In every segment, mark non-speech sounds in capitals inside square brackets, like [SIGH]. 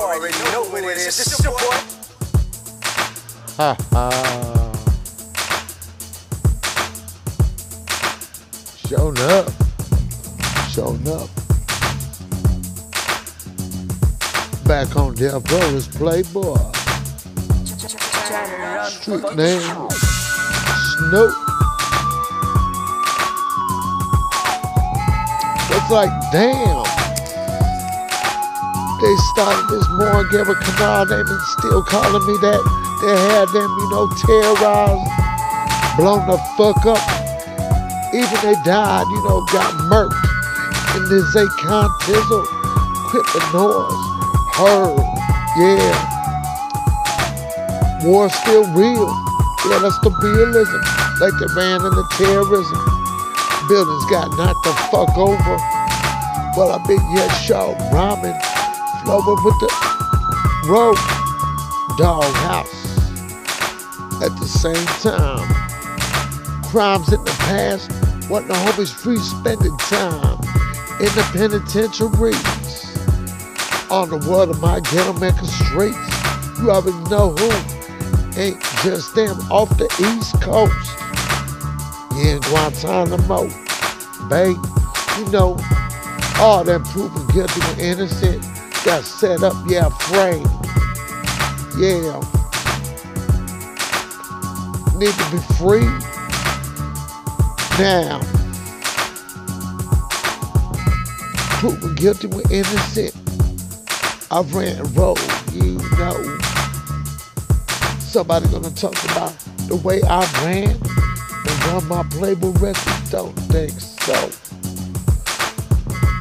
already know who it is. Is your boy. Ha [LAUGHS] ha. Showing up. Showing up. Back on Row is Playboy. Street name Snoop. It's like, damn. They started this a canal name and still calling me that. They had them, you know, terrorized, blown the fuck up. Even they died, you know, got murked. And this a contizzle, quit the noise, heard, yeah. War still real. Yeah, that's the realism. Like they ran into terrorism. Buildings got knocked the fuck over. Well, I bet you show ramen over with the rope Dogghouse. At the same time, crimes in the past wasn't the homies free spending time in the penitentiaries. On the word of my ghetto maker streets, you already know who. Ain't just them off the East Coast. Yeah, in Guantanamo Bay, you know, all them proven guilty and innocent got set up, yeah, framed. Yeah. Need to be free. Now. Proven guilty with innocent. I ran road, you know. Somebody gonna talk about the way I ran and run my Playboy record? Don't think so.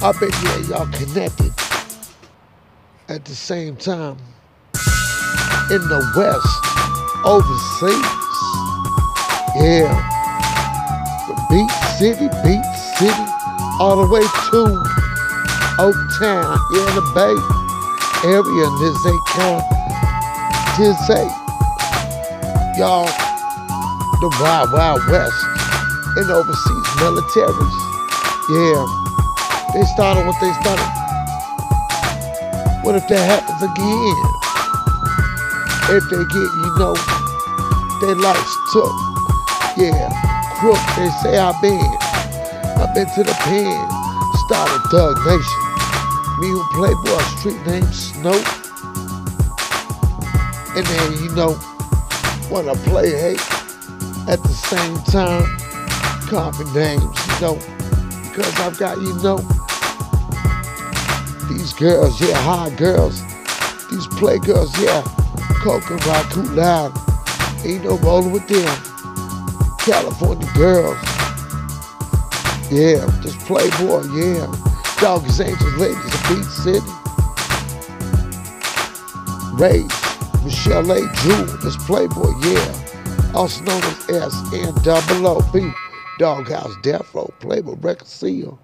I bet yeah, y'all connected at the same time in the West, overseas. Yeah. The Beat City, Beat City, all the way to Oak Town, yeah, the Bay area, and this ain't count. This ain't, y'all, the Wild Wild West and overseas militaries. Yeah. They started what they started. What if that happens again? If they get, you know, their lives took. Yeah, crook, they say I've been. I've been to the pen, started Thug Nation. Me who Playboy street name Snoop. And then, you know, wanna play hate at the same time. Me names, you know, because I've got, you know, these girls, yeah, hot girls. These play girls, yeah. Coca, Raku, Loud. Ain't no rolling with them. California girls. Yeah, just Playboy, yeah. Doggies, Angels, Ladies of Beat City. Rage, Michelle A. Jewel, just Playboy, yeah. Also known as SNOOP, Dogghouse Death Row, Playboy Record Seal.